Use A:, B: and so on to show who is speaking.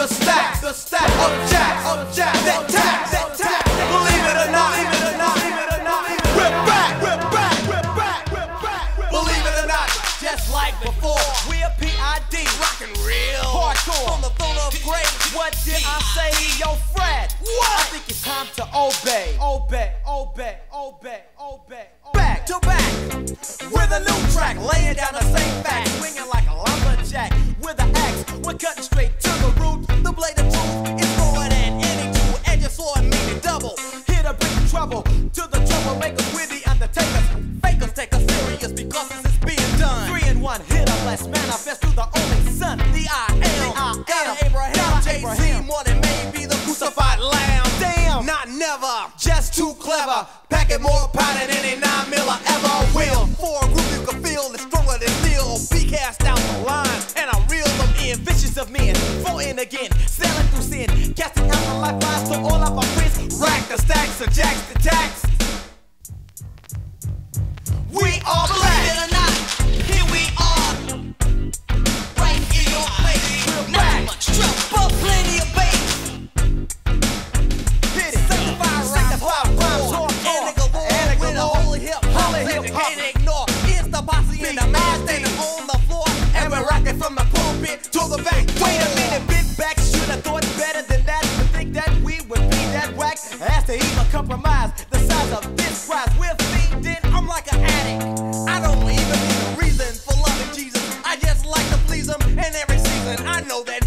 A: the stack, the stack of jack, of jack, that tax, that tax. Believe it or not, believe it or not, believe it or not, we're back, we're back, we're back, we're back. Believe it or not, just like before, we're PID, rocking real hardcore on the throne of grace. What did I say, yo, Fred? What? I think it's time to obey, obey, obey, obey. trouble to the troublemakers. We're the undertakers. Fakers take us serious because this is being done. Three in one hit or less manifest through the only son. The I am. Got Abraham. Jay-Z more than maybe the crucified lamb. Damn. Not never. Just too clever. Pack it more powder than any nine miller ever will. Four a group you can feel is stronger than steel. Be cast out the line. And I reel them in. Vicious of men. in again. sailing through sin. Casting We are I know that